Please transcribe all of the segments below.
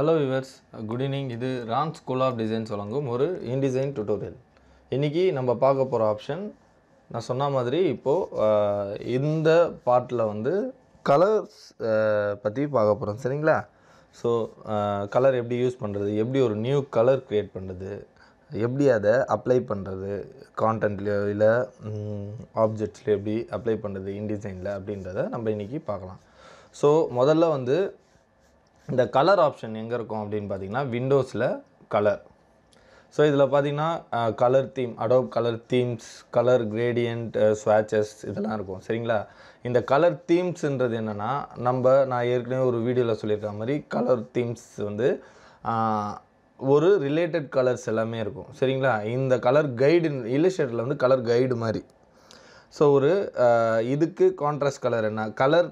Hello viewers good evening இது Ron school of designs வழங்கும் ஒரு இன்டிசைன் டுட்டோரியல் இன்றைக்கி நம்ம பார்க்க போகிற ஆப்ஷன் நான் சொன்ன மாதிரி இப்போது இந்த பார்ட்டில் வந்து கலர்ஸ் பற்றி பார்க்க போகிறோம் சரிங்களா? ஸோ கலர் எப்படி யூஸ் பண்ணுறது எப்படி ஒரு நியூ கலர் க்ரியேட் பண்ணுறது எப்படி அதை அப்ளை பண்ணுறது கான்டென்ட்லையோ இல்லை ஆப்ஜெக்ட்ஸ்லேயோ எப்படி அப்ளை பண்ணுறது இன்டிசைனில் அப்படின்றத நம்ம இன்றைக்கி பார்க்கலாம். ஸோ முதல்ல வந்து இந்த கலர் ஆப்ஷன் எங்கே இருக்கும் அப்படின்னு பார்த்தீங்கன்னா விண்டோஸில் கலர் ஸோ இதில் பார்த்தீங்கன்னா colour theme Adobe colour themes colour gradient swatches இதெல்லாம் இருக்கும். சரிங்களா? இந்த கலர் தீம்ஸுன்றது என்னென்னா நம்ம நான் ஏற்கனவே ஒரு வீடியோவில் சொல்லியிருக்க மாதிரி கலர் தீம்ஸ் வந்து ஒரு ரிலேட்டட் கலர்ஸ் எல்லாமே இருக்கும். சரிங்களா? இந்த கலர் கைடு இல்லஸ்ட்ரேட்டரில் வந்து கலர் கைடு மாதிரி. ஸோ ஒரு இதுக்கு கான்ட்ராஸ்ட் கலர் என்ன? Colour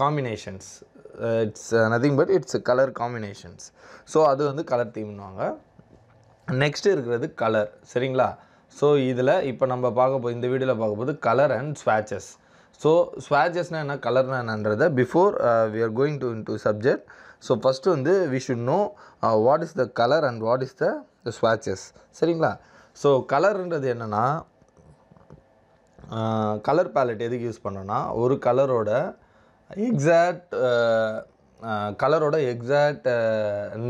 combinations it's nothing but it's colour combinations so அது வந்து கலர் தீம்னுவாங்க நெக்ஸ்ட் இருக்கிறது கலர் சரிங்களா? ஸோ இதில் இப்போ நம்ம பார்க்க போ இந்த வீடியோவில் பார்க்க போது கலர் அண்ட் ஸ்வாச்சஸ் ஸோ ஸ்வாச்சஸ்னால் என்ன? கலர்னா என்னன்றதை before we are going to into subject so first வந்து we should know what is the colour and what is the swatches சரிங்களா? ஸோ கலருன்றது என்னென்னா கலர் பேலட் எதுக்கு யூஸ் பண்ணோன்னா ஒரு கலரோட எக்ஸாக்ட் கலரோட எக்ஸாக்ட்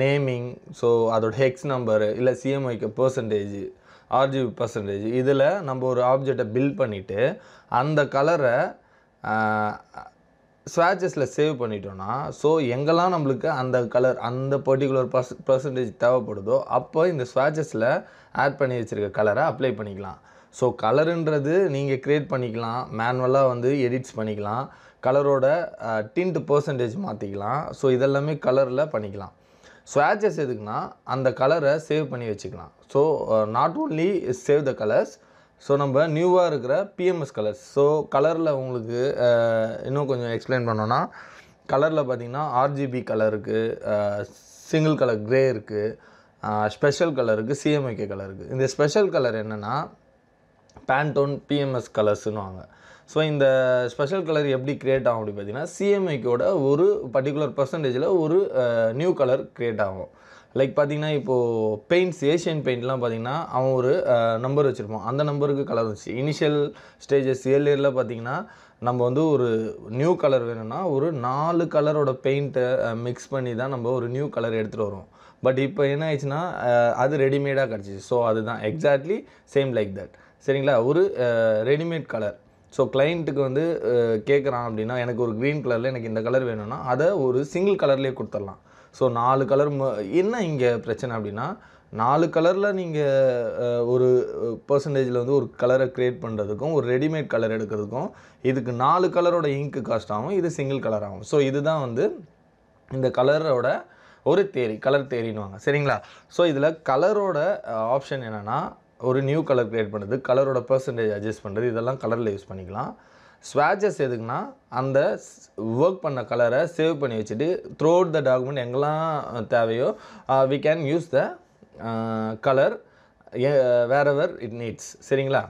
நேமிங் ஸோ அதோட ஹெக்ஸ் நம்பரு இல்லை சிஎம்ஐக்கு பர்சன்டேஜ் ஆர்ஜிபி பர்சன்டேஜ் இதில் நம்ம ஒரு ஆப்ஜெக்டை பில்ட் பண்ணிவிட்டு அந்த கலரை ஸ்வாச்சஸில் சேவ் பண்ணிட்டோன்னா ஸோ எங்கெல்லாம் நம்மளுக்கு அந்த கலர் அந்த பர்டிகுலர் பர்ஸ் பர்சன்டேஜ் தேவைப்படுதோ அப்போ இந்த ஸ்வாச்சஸில் ஆட் பண்ணி வச்சுருக்க கலரை அப்ளை பண்ணிக்கலாம். ஸோ கலருன்றது நீங்கள் க்ரியேட் பண்ணிக்கலாம் மேனுவலாக வந்து எடிட்ஸ் பண்ணிக்கலாம். கலரோட டிண்ட் பர்சன்டேஜ் மாற்றிக்கலாம் ஸோ இதெல்லாமே கலரில் பண்ணிக்கலாம். ஸ்வாச்சஸ் எதுக்குன்னா அந்த கலரை சேவ் பண்ணி வச்சுக்கலாம். So not only save the colours so நம்ம நியூவாக இருக்கிற பிஎம்எஸ் கலர்ஸ் ஸோ கலரில் உங்களுக்கு இன்னும் கொஞ்சம் எக்ஸ்பிளைன் பண்ணோன்னா கலரில் பார்த்திங்கன்னா ஆர்ஜிபி கலர் இருக்குது சிங்கிள் கலர் க்ரே இருக்குது ஸ்பெஷல் கலர் இருக்குது சிஎம்ஐகே கலர் இருக்குது இந்த ஸ்பெஷல் கலர் என்னென்னா பேண்டோன் பிஎம்எஸ் கலர்ஸ்னுவாங்க ஸோ இந்த ஸ்பெஷல் கலர் எப்படி க்ரியேட் ஆகும் அப்படி பார்த்தீங்கன்னா சிஎம்ஐக்கோட ஒரு பர்டிகுலர் பர்சன்டேஜில் ஒரு நியூ கலர் க்ரியேட் ஆகும். லைக் பார்த்தீங்கன்னா இப்போது பெயிண்ட்ஸ் ஏஷியன் பெயிண்ட்லாம் பார்த்தீங்கன்னா அவன் ஒரு நம்பர் வச்சுருப்பான். அந்த நம்பருக்கு கலர் வந்துச்சு. இனிஷியல் ஸ்டேஜஸ் ஏர்லியரில் பார்த்தீங்கன்னா நம்ம வந்து ஒரு நியூ கலர் வேணும்னா ஒரு நாலு கலரோட பெயிண்ட்டை மிக்ஸ் பண்ணி தான் நம்ம ஒரு நியூ கலர் எடுத்துகிட்டு வரோம். பட் இப்போ என்ன ஆயிடுச்சுன்னா அது ரெடிமேடாக கிடச்சிச்சு. ஸோ அதுதான். எக்ஸாக்ட்லி சேம் லைக் தட் சரிங்களா? ஒரு ரெடிமேட் கலர் ஸோ கிளைண்ட்டுக்கு வந்து கேட்குறான் அப்படின்னா எனக்கு ஒரு க்ரீன் கலரில் எனக்கு இந்த கலர் வேணும்னா அதை ஒரு சிங்கிள் கலர்லேயே கொடுத்துடலாம். ஸோ நாலு கலர் என்ன இங்கே பிரச்சனை அப்படின்னா நாலு கலரில் நீங்கள் ஒரு பர்சன்டேஜில் வந்து ஒரு கலரை க்ரியேட் பண்ணுறதுக்கும் ஒரு ரெடிமேட் கலர் எடுக்கிறதுக்கும் இதுக்கு நாலு கலரோட இங்க்கு காஸ்ட் ஆகும் இது சிங்கிள் கலர் ஆகும். ஸோ இதுதான் வந்து இந்த கலரோட ஒரு தேரி கலர் தேரின்னுவாங்க சரிங்களா? ஸோ இதில் கலரோட ஆப்ஷன் என்னென்னா ஒரு நியூ கலர் க்ரியேட் பண்ணுறது கலரோட பர்சன்டேஜ் அட்ஜஸ்ட் பண்ணுறது இதெல்லாம் கலரில் யூஸ் பண்ணிக்கலாம். ஸ்வாச்சஸ் எதுக்குன்னா அந்த ஒர்க் பண்ண கலரை சேவ் பண்ணி வச்சுட்டு த்ரூ அவுட் த டாக்குமெண்ட் எங்கெல்லாம் தேவையோ we can use the colour wherever ever it needs சரிங்களா?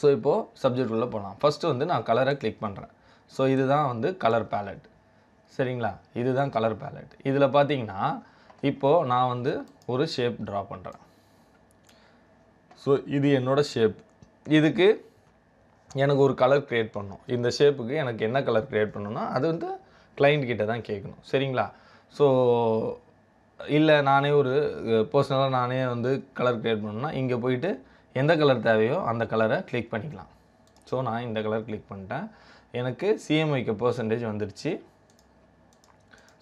ஸோ இப்போது சப்ஜெக்ட் உள்ளே போகலாம் ஃபஸ்ட்டு வந்து நான் கலரை கிளிக் பண்ணுறேன் ஸோ இதுதான் வந்து கலர் பேலட் சரிங்களா? இதுதான் கலர் பேலட் இதில் பார்த்தீங்கன்னா இப்போது நான் வந்து ஒரு ஷேப் ட்ரா பண்ணுறேன் ஸோ இது என்னோடய ஷேப் இதுக்கு எனக்கு ஒரு கலர் க்ரியேட் பண்ணும் இந்த ஷேப்புக்கு எனக்கு என்ன கலர் க்ரியேட் பண்ணணும்னா அது வந்து கிளைண்ட் கிட்ட தான் கேட்கணும். சரிங்களா? ஸோ இல்லை நானே ஒரு பர்சனலாக நானே வந்து கலர் க்ரியேட் பண்ணணும்னா இங்கே போயிட்டு எந்த கலர் தேவையோ அந்த கலரை கிளிக் பண்ணிக்கலாம். ஸோ நான் இந்த கலர் கிளிக் பண்ணிட்டேன். எனக்கு சிஎம்ஐக்கு பர்சன்டேஜ் வந்துடுச்சு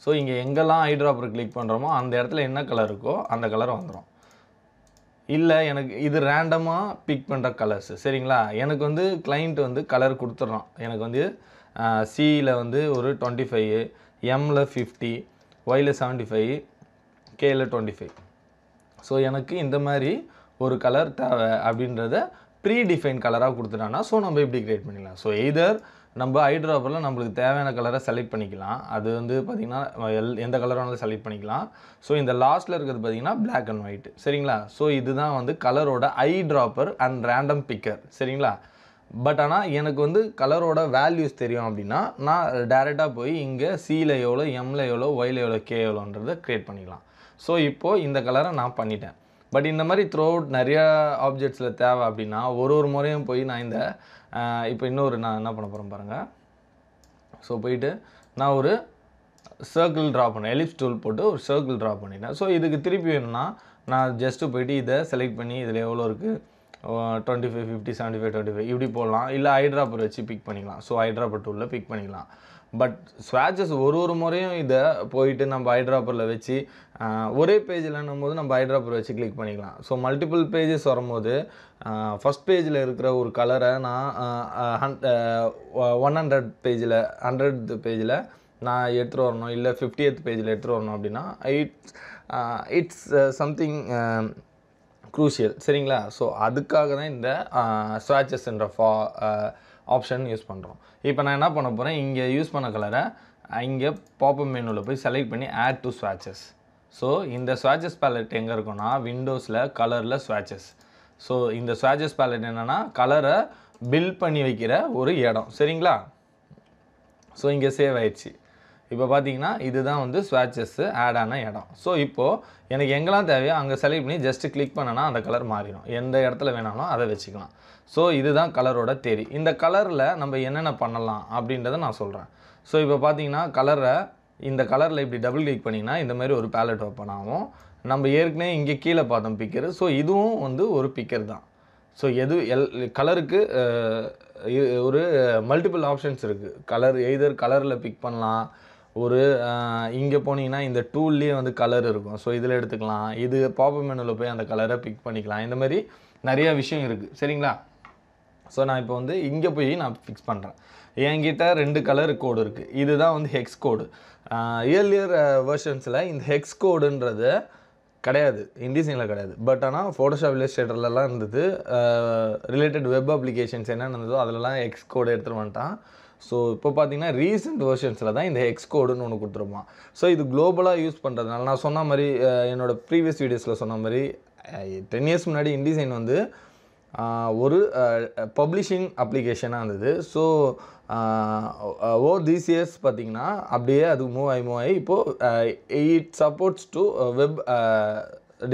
ஸோ இங்கே எங்கெல்லாம் ஐ ட்ராப்பர் கிளிக் பண்ணுறோமோ அந்த இடத்துல என்ன கலர் இருக்கோ அந்த கலர் வந்துடும் இல்லை எனக்கு இது ரேண்டமாக பிக் பண்ணுற கலர்ஸ் சரிங்களா? எனக்கு வந்து கிளைண்ட் வந்து கலர் கொடுத்துட்றான். எனக்கு வந்து சியில் வந்து ஒரு டுவெண்ட்டி ஃபைவ் எம்மில் ஃபிஃப்டி ஒயில் செவன்ட்டி ஃபைவ் கேயில் டுவெண்ட்டி ஃபைவ் ஸோ எனக்கு இந்த மாதிரி ஒரு கலர் தேவை அப்படின்றத ப்ரீ டிஃபைன் கலராக கொடுத்துட்டான்னா ஸோ நம்ம இப்படி கிரியேட் பண்ணிக்கலாம்? ஸோ எய்தர் நம்ம ஐட்ராப்பரில் நம்மளுக்கு தேவையான கலரை செலக்ட் பண்ணிக்கலாம். அது வந்து பார்த்திங்கன்னா எல் எந்த கலர் வேணாலும் செலக்ட் பண்ணிக்கலாம். ஸோ இந்த லாஸ்ட்டில் இருக்கிறது பார்த்திங்கன்னா பிளாக் அண்ட் ஒயிட் சரிங்களா? ஸோ இதுதான் வந்து கலரோட eye dropper and random picker சரிங்களா? பட் ஆனால் எனக்கு வந்து கலரோட வேல்யூஸ் தெரியும் அப்படின்னா நான் டேரெக்டாக போய் இங்கே சியில் எவ்வளோ எம்மில் எவ்வளோ ஒயில் எவ்வளோ கே எவ்வளோன்றதை க்ரியேட் பண்ணிக்கலாம். ஸோ இப்போது இந்த கலரை நான் பண்ணிட்டேன். பட் இந்த மாதிரி த்ரோ அவுட் நிறையா ஆப்ஜெக்ட்ஸில் தேவை அப்படின்னா ஒரு ஒரு முறையும் போய் நான் இந்த இப்போ இன்னொரு நான் என்ன பண்ண போகிறேன் பாருங்கள் ஸோ போயிட்டு நான் ஒரு சர்க்கிள் ட்ரா பண்ணேன். எலிப்ஸ் டூல் போட்டு ஒரு சர்க்கிள் ட்ரா பண்ணிட்டேன். ஸோ இதுக்கு திருப்பி வேணும்னா நான் ஜஸ்ட்டு போயிட்டு இதை செலக்ட் பண்ணி இதில் எவ்வளோ இருக்குது twenty five fifty seventy five twenty five இப்படி போடலாம். இல்லை ஐட்ராப்பர் வச்சு பிக் பண்ணிக்கலாம். ஸோ ஐட்ராப்பர் டூலில் பிக் பண்ணிக்கலாம். பட் ஸ்வாட்சஸ் ஒரு ஒரு முறையும் இதை போயிட்டு நம்ம ஐட்ராப்பரில் வச்சு ஒரே பேஜில்னும் போது நம்ம ஐட்ராப்பர் வச்சு கிளிக் பண்ணிக்கலாம். ஸோ மல்டிபிள் பேஜஸ் வரும்போது ஃபஸ்ட் பேஜில் இருக்கிற ஒரு கலரை நான் ஒன் ஹண்ட்ரட் பேஜில் ஹண்ட்ரட் பேஜில் நான் எடுத்துகிட்டு வரணும். இல்லை ஃபிஃப்டியத் பேஜில் எடுத்துகிட்டு வரணும் அப்படின்னா இட்ஸ் இட்ஸ் சம்திங் க்ரூஷியல் சரிங்களா? ஸோ அதுக்காக தான் இந்த ஸ்வாச்சஸ்ன்ற ஃபா ஆப்ஷன் யூஸ் பண்ணுறோம் இப்போ நான் என்ன பண்ண போகிறேன் இங்கே யூஸ் பண்ண கலரை இங்கே பாப்பப் மெனுவில் போய் செலக்ட் பண்ணி ஆட் டு ஸ்வாச்சஸ் ஸோ இந்த ஸ்வாச்சஸ் பேலட் எங்கே இருக்குன்னா விண்டோஸில் கலரில் ஸ்வாச்சஸ் ஸோ இந்த ஸ்வாச்சஸ் பேலட் என்னென்னா கலரை பில்ட் பண்ணி வைக்கிற ஒரு இடம். சரிங்களா? ஸோ இங்கே சேவ் ஆயிடுச்சு. இப்போ பார்த்தீங்கன்னா இதுதான் வந்து ஸ்வாட்சஸ்ஸு ஆட் ஆன இடம். ஸோ இப்போது எனக்கு எங்கெல்லாம் தேவையோ அங்கே செலக்ட் பண்ணி ஜஸ்ட்டு கிளிக் பண்ணனா அந்த கலர் மாறிடும். எந்த இடத்துல வேணாலும் அதை வச்சுக்கலாம். ஸோ இதுதான் கலரோட தேரி இந்த கலரில் நம்ம என்னென்ன பண்ணலாம் அப்படின்றத நான் சொல்கிறேன் ஸோ இப்போ பார்த்தீங்கன்னா கலரை இந்த கலரில் இப்படி டபுள் கிளிக் பண்ணிங்கன்னா இந்த மாதிரி ஒரு பேலட் ஓப்பன் ஆகும். நம்ம ஏற்கனவே இங்கே கீழே பார்த்தோம் பிக்கர் ஸோ இதுவும் வந்து ஒரு பிக்கர் தான். ஸோ எது எல் கலருக்கு ஒரு மல்டிபிள் ஆப்ஷன்ஸ் இருக்குது கலர் எய்தர் கலரில் பிக் பண்ணலாம் ஒரு இங்கே போனீங்கன்னா இந்த டூல்லேயே வந்து கலர் இருக்கும். ஸோ இதில் எடுத்துக்கலாம். இது பாப்பப் மெனுவில் போய் அந்த கலரை பிக் பண்ணிக்கலாம். இந்த மாதிரி நிறைய விஷயம் இருக்குது சரிங்களா? ஸோ நான் இப்போ வந்து இங்கே போய் நான் ஃபிக்ஸ் பண்ணுறேன் என்கிட்ட ரெண்டு கலர் கோடு இருக்குது இதுதான் வந்து ஹெக்ஸ் கோடு இயர்லியர் வெர்ஷன்ஸில் இந்த ஹெக்ஸ் கோடுன்றது கிடையாது. இன்டிசைனில் கிடையாது. பட் ஆனால் ஃபோட்டோஷாப் இல்லஸ்ட்ரேட்டர்லலாம் இருந்தது. ரிலேட்டட் வெப் அப்ளிகேஷன்ஸ் என்னென்ன இருந்ததோ அதிலலாம் எக்ஸ் கோடு எடுத்துகிட்டு வந்துட்டான். ஸோ இப்போ பார்த்தீங்கன்னா ரீசெண்ட் வெர்ஷன்ஸில் தான் இந்த எக்ஸ் கோடுன்னு ஒன்று கொடுத்துருப்பான் ஸோ இது குளோபலாக யூஸ் பண்ணுறதுனால நான் சொன்ன மாதிரி என்னோடய என்னோட ப்ரீவியஸ் வீடியோஸில் சொன்ன மாதிரி டென் இயர்ஸ் முன்னாடி இன்டிசைன் வந்து ஒரு பப்ளிஷிங் அப்ளிகேஷனாக இருந்தது. ஸோ ஓ தீஸ் இயர்ஸ் பார்த்தீங்கன்னா அப்படியே அது மூவ் ஆகி மூவ் ஆகி இப்போது it supports to web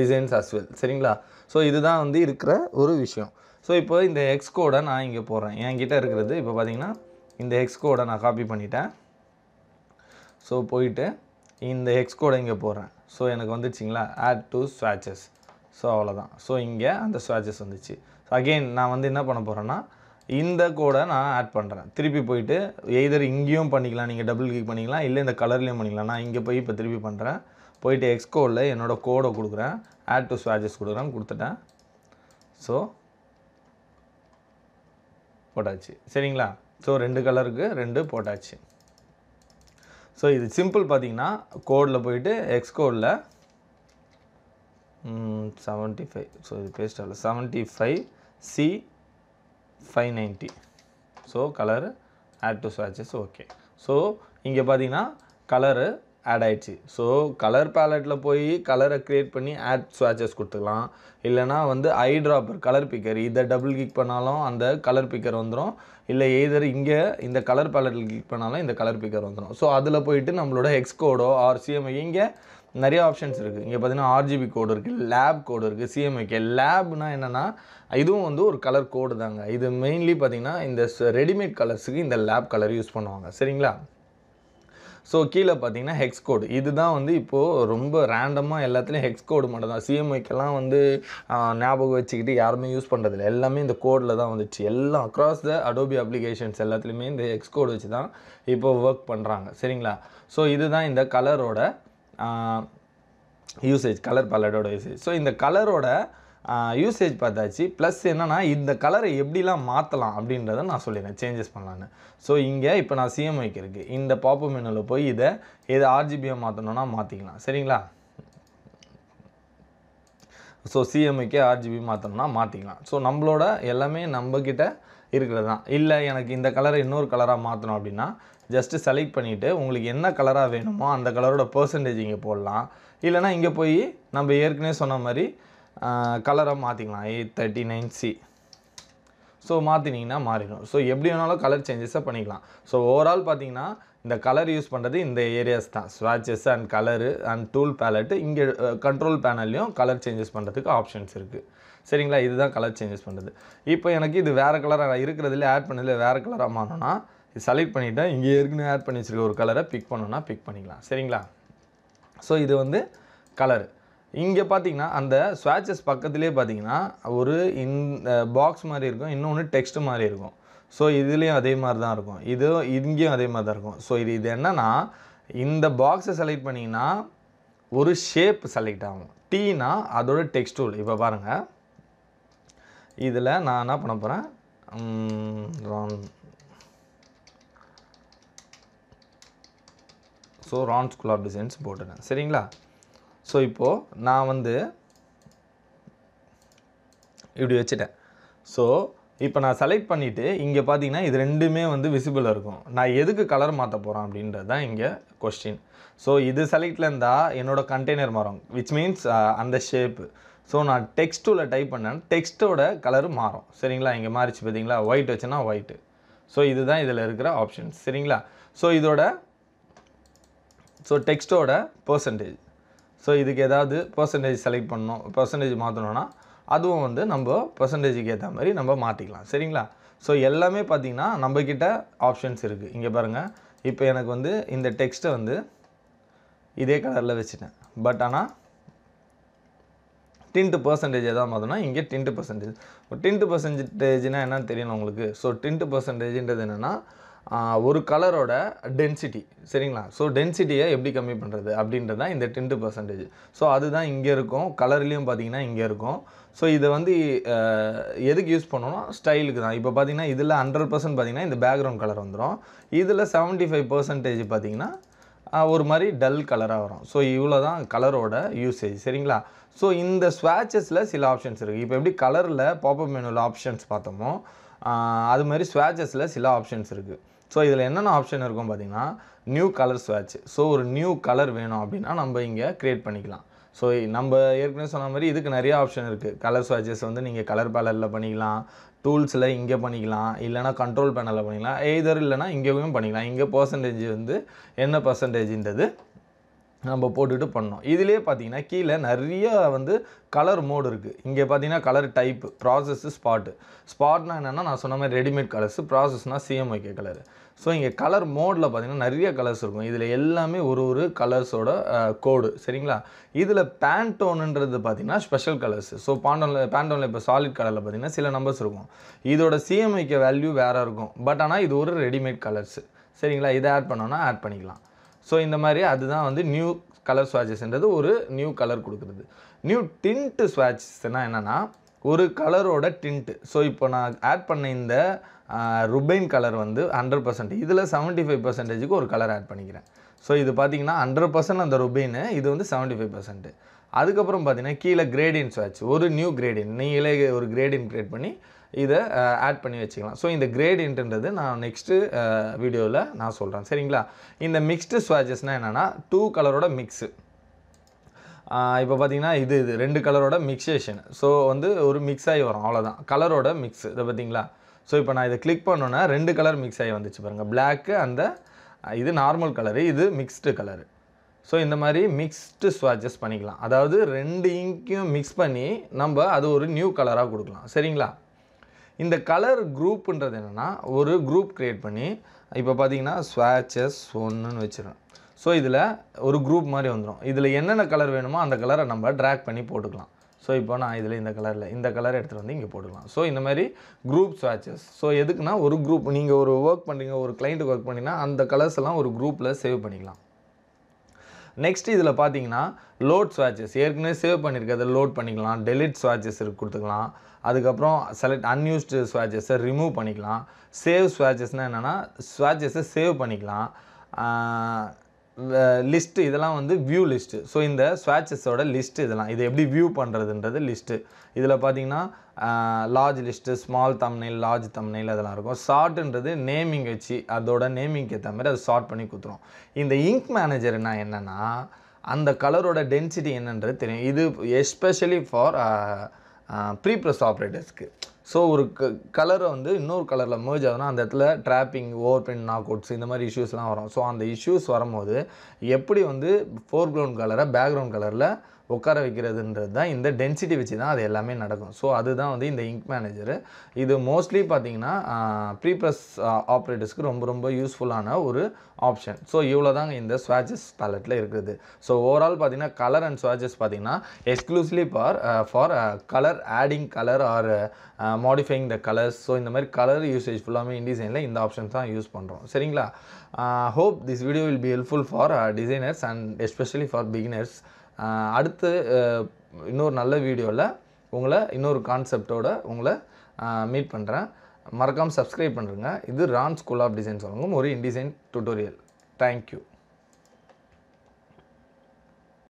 designs as well சரிங்களா? ஸோ இதுதான் வந்து இருக்கிற ஒரு விஷயம். ஸோ இப்போ இந்த எக்ஸ் கோடை நான் இங்கே போடுறேன். என்கிட்ட இருக்கிறது இப்போ பார்த்தீங்கன்னா இந்த எக்ஸ் கோடை நான் காப்பி பண்ணிட்டேன். ஸோ போயிட்டு இந்த எக்ஸ் கோடை இங்கே போடுறேன். ஸோ எனக்கு வந்துச்சுங்களா ஆட் டு ஸ்வாச்சஸ் ஸோ அவ்வளோதான் ஸோ இங்கே அந்த ஸ்வாச்சஸ் வந்துச்சு. ஸோ அகெயின் நான் வந்து என்ன பண்ண போகிறேன்னா இந்த கோடை நான் ஆட் பண்ணுறேன் திருப்பி போயிட்டு எய்தர் இங்கேயும் பண்ணிக்கலாம் நீங்கள் டபுள் கிளிக் பண்ணிக்கலாம் இல்லை இந்த கலர்லேயும் பண்ணிக்கலாம். நான் இங்கே போய் இப்போ திருப்பி பண்ணுறேன் போயிட்டு எக்ஸ் கோடில் என்னோட கோடை கொடுக்குறேன். ஆட் டு ஸ்வாச்சஸ் கொடுக்குறேன் கொடுத்துட்டேன். ஸோ போட்டாச்சு. சரிங்களா? ஸோ ரெண்டு கலருக்கு ரெண்டு போட்டாச்சு. ஸோ இது சிம்பிள் பார்த்தீங்கன்னா கோடில் போயிட்டு எக்ஸ் கோடில் செவன்ட்டி ஃபைவ் ஸோ இது பேஸ்ட் ஆகல. Seventy five C five ninety so colour add to swatches okay so இங்கே பார்த்தீங்கன்னா கலரு ஆட் ஆயிடுச்சு. ஸோ கலர் பேலட்டில் போய் கலரை க்ரியேட் பண்ணி ஆட் ஸ்வாச்சஸ் கொடுத்துக்கலாம். இல்லைனா வந்து ஐ ட்ராப்பர் கலர் பிக்கர் இதை டபுள் கிளிக் பண்ணாலும் அந்த கலர் பிக்கர் வந்துடும் இல்லை எய்தர் இங்கே இந்த கலர் பேலட்டில் கிளிக் பண்ணாலும் இந்த கலர் பிக்கர் வந்துடும் ஸோ அதில் போயிட்டு நம்மளோட ஹெக்ஸ் கோடோ ஆர் சிஎம்ஐ இங்கே நிறைய ஆப்ஷன்ஸ் இருக்குது இங்கே பார்த்தீங்கன்னா ஆர்ஜிபி கோடு இருக்குது லேப் கோடு இருக்குது சிஎம்ஐகே லேப்னா என்னென்னா இதுவும் வந்து ஒரு கலர் கோடு தாங்க. இது மெயின்லி பார்த்தீங்கன்னா இந்த ரெடிமேட் கலர்ஸுக்கு இந்த லேப் கலர் யூஸ் பண்ணுவாங்க. சரிங்களா? ஸோ கீழே பார்த்தீங்கன்னா ஹெக்ஸ் கோடு இதுதான் வந்து இப்போது ரொம்ப ரேண்டமாக எல்லாத்துலேயும் ஹெக்ஸ் கோடு மட்டும் தான் சிஎம்ஐக்கெல்லாம் வந்து ஞாபகம் வச்சுக்கிட்டு யாருமே யூஸ் பண்ணுறதில்ல எல்லாமே இந்த கோடில் தான் வந்துச்சு. எல்லாம் அக்ராஸ் த அடோபி அப்ளிகேஷன்ஸ் எல்லாத்துலேயுமே இந்த ஹெக்ஸ் கோடு வச்சு தான் இப்போ ஒர்க் பண்ணுறாங்க சரிங்களா? ஸோ இதுதான் இந்த கலரோட யூசேஜ் கலர் பலரோட யூசேஜ் ஸோ இந்த கலரோட யூசேஜ் பார்த்தாச்சு. ப்ளஸ் என்னென்னா இந்த கலரை எப்படிலாம் மாற்றலாம் அப்படின்றத நான் சொல்லிடுறேன் சேஞ்சஸ் பண்ணலான்னு. ஸோ இங்கே இப்போ நான் சிஎம்ஐக்கு இருக்குது இந்த பாப்பு மெனுவில் போய் இதை எது ஆர்ஜிபியை மாற்றணுன்னா மாற்றிக்கலாம் சரிங்களா? ஸோ சிஎம்ஐக்கே ஆர்ஜிபி மாற்றணும்னா மாற்றிக்கலாம் ஸோ நம்மளோட எல்லாமே நம்மக்கிட்ட இருக்கிறது தான். இல்லை எனக்கு இந்த கலரை இன்னொரு கலராக மாற்றணும் அப்படின்னா ஜஸ்ட்டு செலக்ட் பண்ணிவிட்டு உங்களுக்கு என்ன கலராக வேணுமோ அந்த கலரோட பர்சன்டேஜ் இங்கே போடலாம். இல்லைனா இங்கே போய் நம்ம ஏற்கனவே சொன்ன மாதிரி கலரை மாற்றிக்கலாம் eight thirty nine C so மாற்றினீங்கன்னா மாறிடும். ஸோ எப்படி வேணாலும் கலர் சேஞ்சஸை பண்ணிக்கலாம். ஸோ ஓவரால் பார்த்தீங்கன்னா இந்த கலர் யூஸ் பண்ணுறது இந்த ஏரியாஸ் தான். ஸ்வாட்சஸ் and colour and tool palette இங்கே கண்ட்ரோல் பேனல்லையும் கலர் சேஞ்சஸ் பண்ணுறதுக்கு ஆப்ஷன்ஸ் இருக்குது சரிங்களா? இதுதான் கலர் சேஞ்சஸ் பண்ணுறது இப்போ எனக்கு இது வேறு கலராக இருக்கிறதுல ஆட் பண்ணதில் வேறு கலராக மாறணும்னா இது செலக்ட் பண்ணிவிட்டேன் இங்கே ஏற்கனவே ஆட் பண்ணி வச்சிருக்க ஒரு கலரை பிக் பண்ணணும்னா பிக் பண்ணிக்கலாம். சரிங்களா? ஸோ இது வந்து கலரு இங்கே பார்த்தீங்கன்னா அந்த ஸ்வாச்சஸ் பக்கத்துலேயே பார்த்தீங்கன்னா ஒரு இந்த பாக்ஸ் மாதிரி இருக்கும். இன்னொன்று டெக்ஸ்ட் மாதிரி இருக்கும். ஸோ இதுலேயும் அதே மாதிரி தான் இருக்கும். இது இங்கேயும் அதே மாதிரி தான் இருக்கும். ஸோ இது இது என்னென்னா இந்த பாக்ஸை செலக்ட் பண்ணிங்கன்னா ஒரு ஷேப் செலக்ட் ஆகும். டீனா அதோட டெக்ஸ்டூல் இப்போ பாருங்கள் இதில் நான் என்ன பண்ண போகிறேன் so Ron school of designs போட்டுட்டேன். சரிங்களா? ஸோ இப்போது நான் வந்து இப்படி வச்சுட்டேன். ஸோ இப்போ நான் செலக்ட் பண்ணிவிட்டு இங்கே பார்த்தீங்கன்னா இது ரெண்டுமே வந்து விசிபிளாக இருக்கும். நான் எதுக்கு கலர் மாற்ற போகிறேன் அப்படின்றது தான் இங்கே கொஸ்டின் ஸோ இது செலக்டில் இருந்தால் என்னோடய கண்டெய்னர் மாறும் விச் மீன்ஸ் அந்த ஷேப்பு ஸோ நான் டெக்ஸ்ட்டில் டைப் பண்ணேன். டெக்ஸ்ட்டோட கலர் மாறும். சரிங்களா? இங்கே மாறிச்சு பார்த்தீங்களா ஒயிட் வச்சுன்னா ஒயிட்டு ஸோ இதுதான் இதில் இருக்கிற ஆப்ஷன்ஸ் சரிங்களா? ஸோ இதோட ஸோ டெக்ஸ்ட்டோட பர்சன்டேஜ் ஸோ இதுக்கு ஏதாவது பர்சன்டேஜ் செலக்ட் பண்ணணும் பர்சன்டேஜ் மாற்றணுன்னா அதுவும் வந்து நம்ம பர்சன்டேஜுக்கு ஏற்ற மாதிரி நம்ம மாற்றிக்கலாம் சரிங்களா? ஸோ எல்லாமே பார்த்தீங்கன்னா நம்மக்கிட்ட ஆப்ஷன்ஸ் இருக்குது இங்கே பாருங்கள் இப்போ எனக்கு வந்து இந்த டெக்ஸ்ட்டை வந்து இதே கலரில் வச்சுட்டேன். பட் ஆனால் டின்ட்டு பர்சன்டேஜ் எதாவது பார்த்தோம்னா இங்கே டின்ட்டு பர்சன்டேஜ் டின்ட்டு பர்சன்டேஜ்னால் என்னன்னு தெரியணும் உங்களுக்கு. ஸோ டின்ட்டு பர்சன்டேஜ்ன்றது என்னென்னா ஒரு கலரோட டென்சிட்டி சரிங்களா? ஸோ டென்சிட்டியை எப்படி கம்மி பண்ணுறது அப்படின்றது தான் இந்த டென்ட்டு பர்சன்டேஜ் ஸோ அதுதான் இங்கே இருக்கும். கலர்லேயும் பார்த்தீங்கன்னா இங்கே இருக்கும். ஸோ இதை வந்து எதுக்கு யூஸ் பண்ணணும்னா ஸ்டைலுக்கு தான். இப்போ பார்த்தீங்கன்னா இதில் ஹண்ட்ரட் பர்சன்ட் பார்த்தீங்கன்னா இந்த பேக்ரவுண்ட் கலர் வந்துடும் இதில் செவன்ட்டி ஃபைவ் பர்சன்டேஜ் பார்த்தீங்கன்னா ஒரு மாதிரி டல் கலராக வரும். ஸோ இவ்வளோ தான் கலரோட யூசேஜ் சரிங்களா? ஸோ இந்த ஸ்வாச்சஸில் சில ஆப்ஷன்ஸ் இருக்குது இப்போ எப்படி கலரில் பாப்பப் மெனுவில் ஆப்ஷன்ஸ் பார்த்தோமோ அது மாதிரி ஸ்வாட்சஸில் சில ஆப்ஷன்ஸ் இருக்குது ஸோ இதில் என்னென்ன ஆப்ஷன் இருக்கும் பார்த்தீங்கன்னா நியூ கலர் ஸ்வாட்ச் ஸோ ஒரு நியூ கலர் வேணும் அப்படின்னா நம்ம இங்கே க்ரியேட் பண்ணிக்கலாம். ஸோ நம்ம ஏற்கனவே சொன்ன மாதிரி இதுக்கு நிறைய ஆப்ஷன் இருக்குது கலர் ஸ்வாட்சஸ் வந்து நீங்கள் கலர் பேலரில் பண்ணிக்கலாம். டூல்ஸில் இங்கே பண்ணிக்கலாம். இல்லைனா கண்ட்ரோல் பேனலில் பண்ணிக்கலாம். எய்தர் இல்லைனா இங்கேயும் பண்ணிக்கலாம். இங்கே பர்சன்டேஜ் வந்து என்ன பர்சன்டேஜ்ன்றது நம்ம போட்டுட்டு பண்ணோம். இதுலேயே பார்த்தீங்கன்னா கீழே நிறைய வந்து கலர் மோடு இருக்குது இங்கே பார்த்தீங்கன்னா கலர் டைப்பு ப்ராசஸ்ஸு ஸ்பாட்டு ஸ்பாட்னா என்னென்னா நான் சொன்ன மாதிரி ரெடிமேட் கலர்ஸு ப்ராசஸ்னால் சிஎம்ஒகே கலர் ஸோ இங்கே கலர் மோடில் பார்த்தீங்கன்னா நிறைய கலர்ஸ் இருக்கும். இதில் எல்லாமே ஒரு ஒரு கலர்ஸோட கோடு சரிங்களா? இதில் பேண்டோனுன்றது பார்த்தீங்கன்னா ஸ்பெஷல் கலர்ஸ் ஸோ பாண்டோனில் பேண்டோனில் இப்போ சாலிட் கலரில் பார்த்தீங்கன்னா சில நம்பர்ஸ் இருக்கும். இதோட சிஎம்ஐக்கு வேல்யூ வேறு இருக்கும். பட் ஆனால் இது ஒரு ரெடிமேட் கலர்ஸ் சரிங்களா? இதை ஆட் பண்ணோன்னா ஆட் பண்ணிக்கலாம். ஸோ இந்த மாதிரி அதுதான் வந்து நியூ கலர் ஸ்வாட்சஸ்ன்றது ஒரு நியூ கலர் கொடுக்குறது. நியூ டின்ட்டு ஸ்வாட்சஸ்னால் என்னென்னா ஒரு கலரோட டின்ட்டு ஸோ இப்போ நான் ஆட் பண்ண இந்த ருபைன் கலர் வந்து ஹண்ட்ரட் பர்சன்ட் இதில் செவன்ட்டி ஃபைவ் பர்சன்டேஜுக்கு ஒரு கலர் ஆட் பண்ணிக்கிறேன். ஸோ இது பார்த்தீங்கன்னா ஹண்ட்ரட் பர்சன்ட் அந்த ருபைனு இது வந்து செவன்ட்டி ஃபைவ் பர்சன்ட்டு அதுக்கப்புறம் பார்த்தீங்கன்னா கீழே கிரேடியன் ஸ்வாட்ச் ஒரு நியூ கிரேடியன் நீங்களே ஒரு கிரேடியன் க்ரியேட் பண்ணி இதை ஆட் பண்ணி வச்சுக்கலாம். ஸோ இந்த கிரேடியன்ட்ன்றது நான் நெக்ஸ்ட்டு வீடியோவில் நான் சொல்கிறேன் சரிங்களா? இந்த மிக்ஸ்டு ஸ்வாட்சஸ்னால் என்னென்னா டூ கலரோட மிக்ஸு இப்போ பார்த்தீங்கன்னா இது இது ரெண்டு கலரோட மிக்சேஷன் ஸோ வந்து ஒரு மிக்ஸ் ஆகி வரும். அவ்வளோதான் கலரோட மிக்ஸ் இதை பார்த்தீங்களா ஸோ இப்போ நான் இதை கிளிக் பண்ணோன்னா ரெண்டு கலர் மிக்ஸ் ஆகி வந்துச்சு பாருங்கள் பிளாக்கு அந்த இது நார்மல் கலரு இது மிக்ஸ்டு கலரு ஸோ இந்த மாதிரி மிக்ஸ்டு ஸ்வாட்சஸ் பண்ணிக்கலாம். அதாவது ரெண்டு இங்கையும் மிக்ஸ் பண்ணி நம்ம அது ஒரு நியூ கலராக கொடுக்கலாம். சரிங்களா? இந்த கலர் குரூப்புன்றது என்னென்னா ஒரு குரூப் க்ரியேட் பண்ணி இப்போ பார்த்தீங்கன்னா ஸ்வாட்சஸ் ஒன்றுன்னு வச்சுருவேன் ஸோ இதில் ஒரு குரூப் மாதிரி வந்துடும் இதில் என்னென்ன கலர் வேணுமோ அந்த கலரை நம்ம ட்ராக் பண்ணி போட்டுக்கலாம். ஸோ இப்போ நான் இதில் இந்த கலரில் இந்த கலர் எடுத்துகிட்டு வந்து இங்கே போட்டுக்கலாம். ஸோ இந்த மாதிரி குரூப் ஸ்வாட்சஸ் ஸோ எதுக்குன்னா ஒரு குரூப் நீங்கள் ஒரு ஒர்க் பண்ணுறீங்க ஒரு கிளைண்ட்டுக்கு ஒர்க் பண்ணிங்கன்னா அந்த கலர்ஸ் எல்லாம் ஒரு குரூப்பில் சேவ் பண்ணிக்கலாம். நெக்ஸ்ட் இதில் பார்த்தீங்கன்னா லோட் ஸ்வாட்சஸ் ஏற்கனவே சேவ் பண்ணியிருக்கிறத லோட் பண்ணிக்கலாம். டெலிட் ஸ்வாட்சஸ் கொடுத்துக்கலாம். அதுக்கப்புறம் செலக்ட் அன்யூஸ்டு ஸ்வாட்சஸை ரிமூவ் பண்ணிக்கலாம். சேவ் ஸ்வாட்சஸ்னால் என்னென்னா ஸ்வாட்சஸை சேவ் பண்ணிக்கலாம். லிஸ்ட்டு இதெல்லாம் வந்து வியூ லிஸ்ட்டு ஸோ இந்த ஸ்வாட்சஸோட லிஸ்ட்டு இதெல்லாம் இதை எப்படி வியூ பண்ணுறதுன்றது லிஸ்ட்டு இதில் பார்த்தீங்கன்னா large list small thumbnail large thumbnail அதெல்லாம் இருக்கும். ஷார்ட்ன்றது நேமிங் வச்சு அதோட நேமிங்க்கு ஏற்ற மாதிரி அதை ஷார்ட் பண்ணி கொடுத்துரும் இந்த இங்க் மேனேஜர்னா என்னென்னா அந்த கலரோட டென்சிட்டி என்னன்றது தெரியும். இது எஸ்பெஷலி ஃபார் ப்ரீ ப்ரெஸ் ஆப்ரேட்டர்ஸ்க்கு ஸோ ஒரு க கலரை வந்து இன்னொரு கலரில் மேர்ஜ் ஆகுதுன்னா அந்த இடத்துல trapping overprint knockouts இந்த மாதிரி இஷ்யூஸ்லாம் வரும். ஸோ அந்த இஷ்யூஸ் வரும்போது எப்படி வந்து ஃபோர் கிரவுண்ட் கலரை பேக்ரவுண்ட் கலரில் உட்கார வைக்கிறதுன்றது தான் இந்த டென்சிட்டி வச்சு தான் அது எல்லாமே நடக்கும். ஸோ அதுதான் வந்து இந்த இங்க் மேனேஜரு இது மோஸ்ட்லி பார்த்தீங்கன்னா ப்ரீப்ரெஸ் ஆப்ரேட்டர்ஸ்க்கு ரொம்ப ரொம்ப யூஸ்ஃபுல்லான ஒரு ஆப்ஷன் ஸோ இவ்வளோ தாங்க இந்த ஸ்வாச்சஸ் பேலட்டில் இருக்குது. ஸோ ஓவரால் பார்த்தீங்கன்னா கலர் அண்ட் ஸ்வாச்சஸ் பார்த்தீங்கன்னா exclusively for for colour adding colour or modifying the colours so இந்த மாதிரி கலர் யூசேஜ் ஃபுல்லாமே இன்டிசைனில் இந்த ஆப்ஷன்ஸ் தான் யூஸ் பண்ணுறோம் சரிங்களா? Hope this video will be helpful for designers and especially for beginners அடுத்து இன்னொரு நல்ல வீடியோவில் உங்களை இன்னொரு கான்செப்டோட உங்களை மீட் பண்ணுறேன் மறக்காமல் சப்ஸ்கிரைப் பண்ணுறேங்க இது ரான் ஸ்கூல் ஆஃப் டிசைன் சொல்லுங்க. ஒரு இன்டிசைன் டுட்டோரியல் தேங்க்யூ